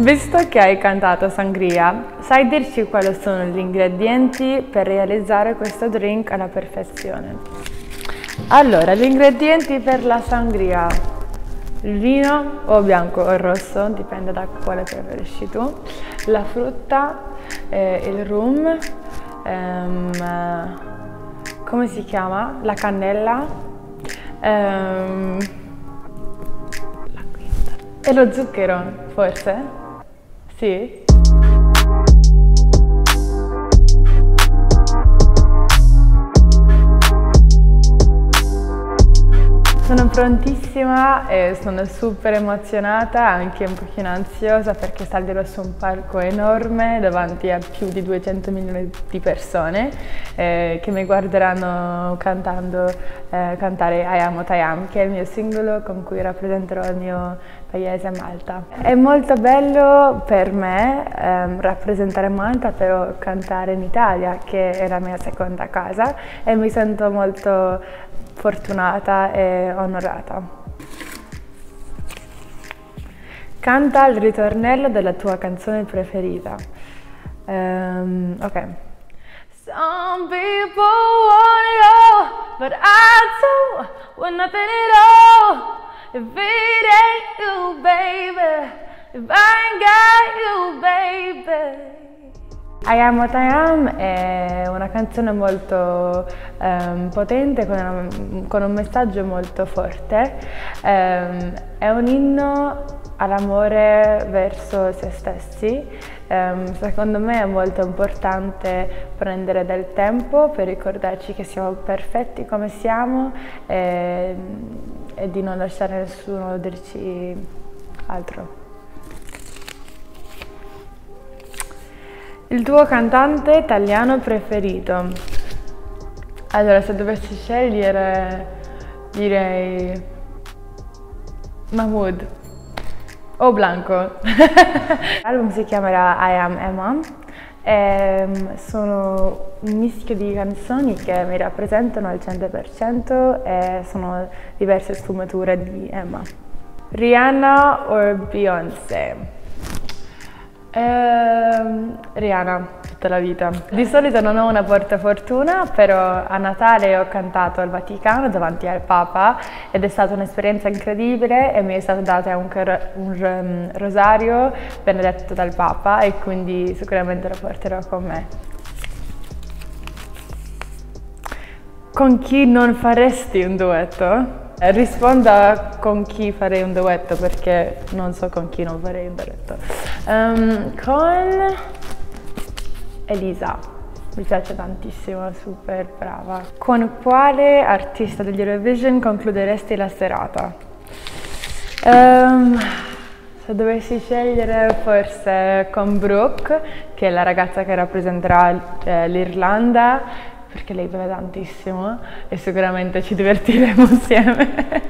Visto che hai cantato sangria, sai dirci quali sono gli ingredienti per realizzare questo drink alla perfezione? Allora, gli ingredienti per la sangria. Il vino o bianco o rosso, dipende da quale preferisci tu. La frutta, eh, il rum, ehm, come si chiama? La cannella. Ehm, e lo zucchero, forse? ser Sono prontissima e sono super emozionata, anche un pochino ansiosa perché salirò su un palco enorme davanti a più di 200 milioni di persone eh, che mi guarderanno cantando, eh, cantare I Amo Tayam, che è il mio singolo con cui rappresenterò il mio paese Malta. È molto bello per me ehm, rappresentare Malta, però cantare in Italia, che è la mia seconda casa, e mi sento molto fortunata e onorata. Canta il ritornello della tua canzone preferita. Um, ok. Some people want it all, but I don't want nothing at all. If it ain't you, baby, if I ain't got. I Am What I Am è una canzone molto um, potente, con, una, con, un messaggio molto forte. Um, è un inno all'amore verso se stessi. Um, secondo me è molto importante prendere del tempo per ricordarci che siamo perfetti come siamo e, e di non lasciare nessuno dirci altro. Il tuo cantante italiano preferito? Allora, se dovessi scegliere, direi Mahmood o Blanco. L'album si chiamerà I Am Emma e mm, sono un mischio di canzoni che mi rappresentano al 100% e sono diverse sfumature di Emma. Rihanna o Beyoncé? Eh, Rihanna, tutta la vita. Di solito non ho una portafortuna, però a Natale ho cantato al Vaticano davanti al Papa ed è stata un'esperienza incredibile e mi è stato dato un, un um, rosario benedetto dal Papa e quindi sicuramente lo porterò con me. Con chi non faresti un duetto? Risponda con chi farei un duetto perché non so con chi non farei un duetto. Um, con Elisa, mi piace tantissimo, super brava. Con quale artista degli Eurovision concluderesti la serata? Um, se dovessi scegliere forse con Brooke, che è la ragazza che rappresenterà eh, l'Irlanda perché lei beve tantissimo e sicuramente ci divertiremo insieme.